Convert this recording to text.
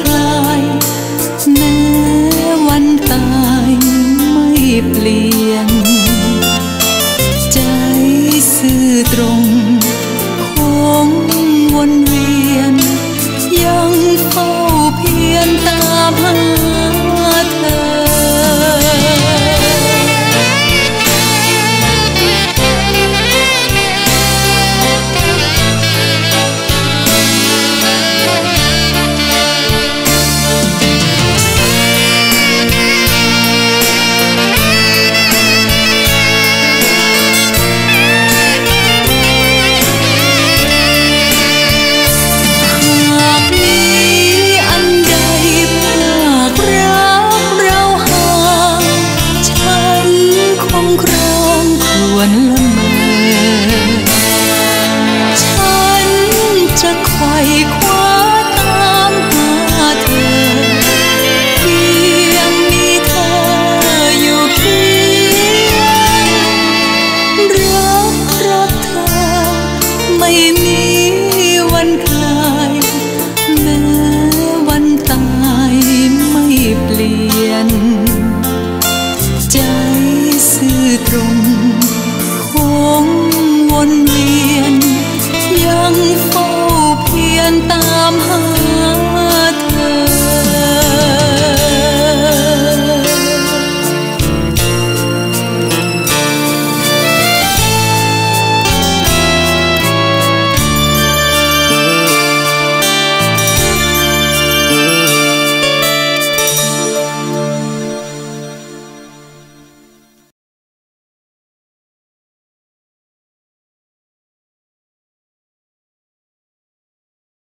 คลายแม้วันตายไม่เปลี่ยน ใจซื่อตรง